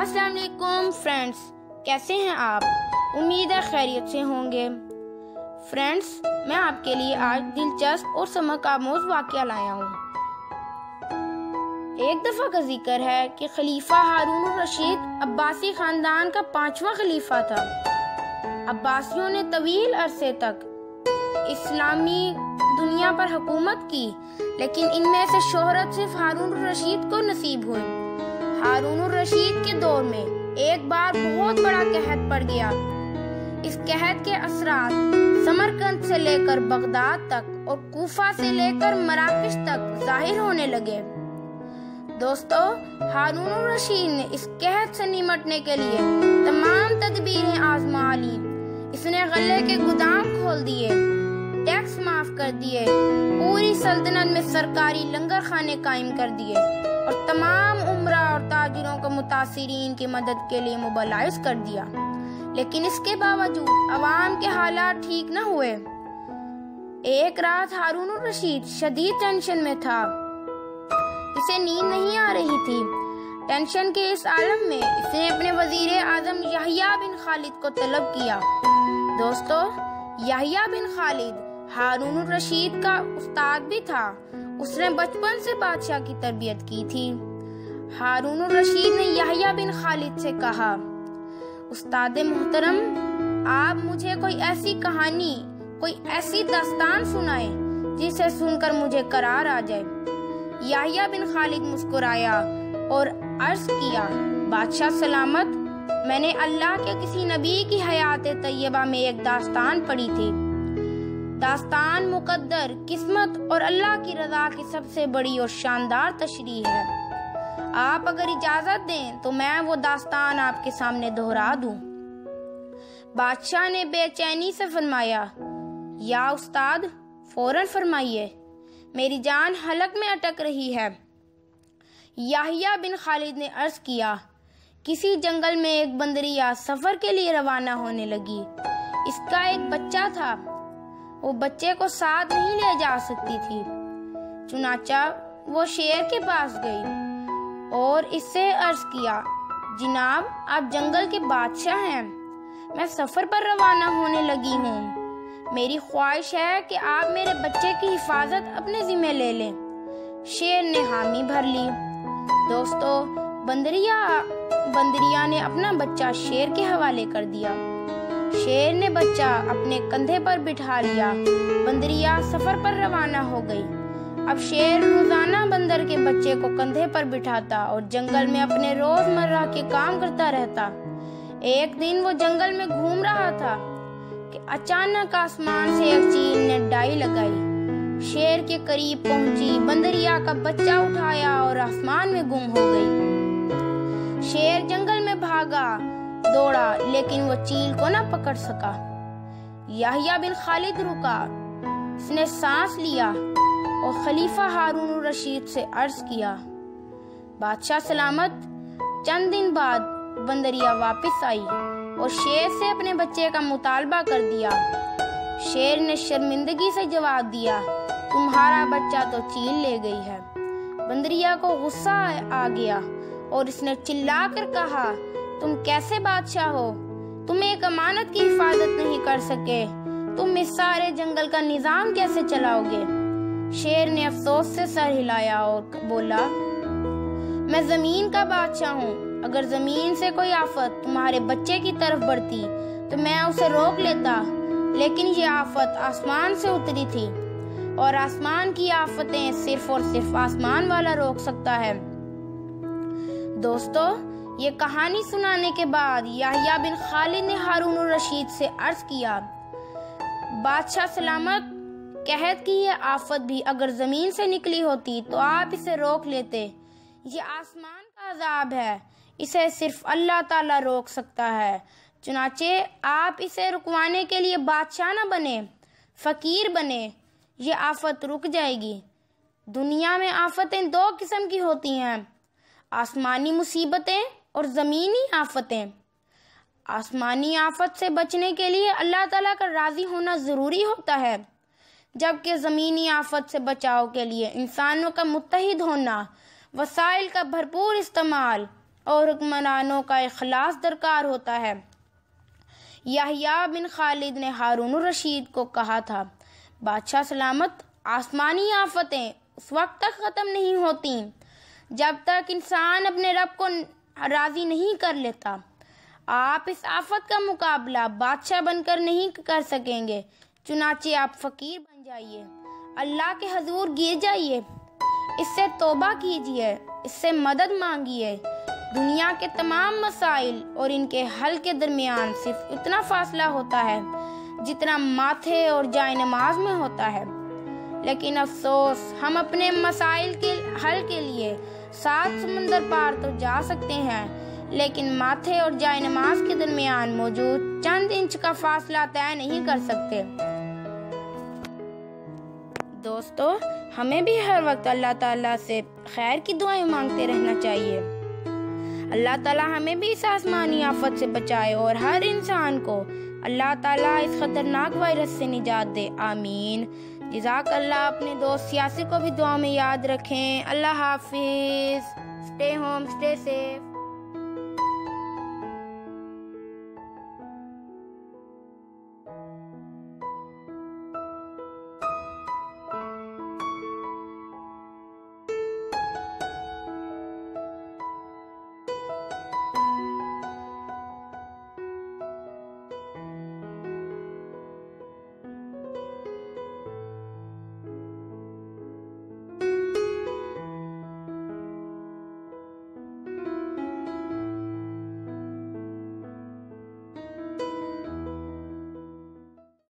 अस्सलाम वालेकुम फ्रेंड्स, कैसे हैं आप? उम्मीद है खैरियत से होंगे। फ्रेंड्स, मैं आपके लिए आज दिलचस्प और समक आमोज वाक्य लाया हूँ। एक दफ़ा का ज़िक्र है कि खलीफा हारून रशीद अब्बासी ख़ानदान का पांचवा खलीफा था। अब्बासियों ने तवील अरसे तक इस्लामी दुनिया पर हुकूमत की, लेकिन इनमें से शोहरत सिर्फ़ हारून रशीद को नसीब हुई। हारून रशीद के दौर में एक बार बहुत बड़ा कहत पड़ गया। इस कहत के असरात समरकंद से लेकर बगदाद तक और कूफा से लेकर मराकश तक ज़ाहिर होने लगे। दोस्तों हारून रशीद ने इस कहत से निमटने के लिए तमाम तदबीरें आजमा ली। इसने गले के गोदाम खोल दिए, टैक्स माफ़ कर दिए, पूरी सल्तनत में सरकारी लंगर खाने कायम कर दिए और तमाम ताजिरों को मुतासरीन की मदद के लिए मोबालाइज कर दिया। लेकिन इसके बावजूद अवाम के हालात ठीक न हुए। एक रात हारून रशीद शदीद टेंशन में था। इसे नींद नहीं आ रही थी। टेंशन के इस आलम में इसने अपने वज़ीर आज़म याहिया बिन खालिद को तलब किया। दोस्तों, याहिया बिन खालिद हारून रशीद का उस्ताद भी था। उसने बचपन से बादशाह की तरबियत की थी। हारून रशीद ने याहिया बिन खालिद से कहा, उस्ताद मोहतरम, आप मुझे कोई ऐसी कहानी, कोई ऐसी दास्तान सुनाए, जिसे सुनकर मुझे करार आ जाए। याहिया बिन खालिद मुस्कुराया और अर्ज़ किया, बादशाह सलामत, मैंने अल्लाह के किसी नबी की हयात तैयबा में एक दास्तान पढ़ी थी। दास्तान मुकद्दर, किस्मत और अल्लाह की रजा की सबसे बड़ी और शानदार तशरी है। आप अगर इजाज़त दें तो मैं वो दास्तान आपके सामने दोहरा दूँ। बादशाह ने बेचैनी से फरमाया, या उस्ताद, फ़ौरन फरमाइए, मेरी जान हलक में अटक रही है। याहिया बिन खालिद ने अर्ज़ किया, किसी जंगल में एक बंदरिया सफ़र के लिए रवाना होने लगी। इसका एक बच्चा था। वो बच्चे को साथ नहीं ले जा सकती थी। चुनाचा वो शेर के पास गई। और इससे अर्ज़ किया, जिनाब, आप जंगल के बादशाह हैं। मैं सफ़र पर रवाना होने लगी हूँ। मेरी ख्वाहिश है कि आप मेरे बच्चे की हिफाजत अपने जिम्मे ले लें। शेर ने हामी भर ली। दोस्तों, बंदरिया बंदरिया ने अपना बच्चा शेर के हवाले कर दिया। शेर ने बच्चा अपने कंधे पर बिठा लिया। बंदरिया सफ़र पर रवाना हो गई। अब शेर रोज़ाना बंदर के बच्चे को कंधे पर बिठाता और जंगल में अपने रोज़मर्रा के काम करता रहता। एक दिन वो जंगल में घूम रहा था कि अचानक आसमान से एक चील ने डाई लगाई। शेर के करीब पहुँची, बंदरिया का बच्चा उठाया और आसमान में गुम हो गई। शेर जंगल में भागा, दौड़ा, लेकिन वो चील को ना पकड़ सका। याहिया बिन खालिद रुका, उसने सांस लिया और खलीफा हारून रशीद से अर्ज़ किया, बादशाह सलामत, चंद दिन बाद बंदरिया वापस आई और शेर से अपने बच्चे का मुतालबा कर दिया। शेर ने शर्मिंदगी से जवाब दिया, तुम्हारा बच्चा तो चील ले गई है। बंदरिया को गुस्सा आ गया और इसने चिल्ला कर कहा, तुम कैसे बादशाह हो? तुम एक अमानत की हिफाजत नहीं कर सके। तुम इस सारे जंगल का निज़ाम कैसे चलाओगे? शेर ने अफसोस से सर हिलाया और बोला, मैं ज़मीन का बादशाह हूँ। अगर ज़मीन से कोई आफत तुम्हारे बच्चे की तरफ़ बढ़ती तो मैं उसे रोक लेता। लेकिन ये आफत आसमान से उतरी थी और आसमान की आफतें सिर्फ़ और सिर्फ़ आसमान वाला रोक सकता है। दोस्तों, ये कहानी सुनाने के बाद याहिया बिन खालिद ने हारून रशीद से अर्ज़ किया, बादशाह सलामत कहत की ये आफत भी अगर ज़मीन से निकली होती तो आप इसे रोक लेते। ये आसमान का अजाब है। इसे सिर्फ़ अल्लाह ताला रोक सकता है। चुनाचे आप इसे रुकवाने के लिए बादशाह न बने, फकीर बने। ये आफत रुक जाएगी। दुनिया में आफतें दो किस्म की होती हैं। आसमानी मुसीबतें और ज़मीनी आफतें। आसमानी आफत से बचने के लिए अल्लाह ताला का राज़ी होना ज़रूरी होता है। जबकि ज़मीनी आफत से बचाव के लिए इंसानों का मुतहद होना, वसाइल का भरपूर इस्तेमाल और हुक्मरानों का अखलास दरकार होता है। याहिया बिन खालिद ने हारून रशीद को कहा था, बादशाह सलामत, आसमानी आफतें उस वक्त तक ख़त्म नहीं होती, जब तक इंसान अपने रब को राज़ी नहीं कर लेता। आप इस आफत का मुकाबला बादशाह बनकर नहीं कर सकेंगे चुनाचे आप फ़कीर बन जाइए। अल्लाह के हजूर गिर जाइए। इससे तोबा कीजिए। इससे मदद मांगिए। दुनिया के तमाम मसाइल और इनके हल के दरमियान सिर्फ़ इतना फासला होता है, जितना माथे और जाय नमाज़ में होता है। लेकिन अफसोस, हम अपने मसाइल के हल के लिए सात समंदर पार तो जा सकते हैं लेकिन माथे और जाय नमाज़ के दरमियान मौजूद चंद इंच का फासला तय नहीं कर सकते। दोस्तों, हमें भी हर वक्त अल्लाह ताला से खैर की दुआएँ मांगते रहना चाहिए। अल्लाह ताला हमें भी इस आसमानी आफत से बचाए और हर इंसान को अल्लाह ताला इस खतरनाक वायरस से निजात दे। आमीन। जजाक अल्लाह अपने दोस्त सियासी को भी दुआ में याद रखें। अल्लाह हाफिज। Stay home stay safe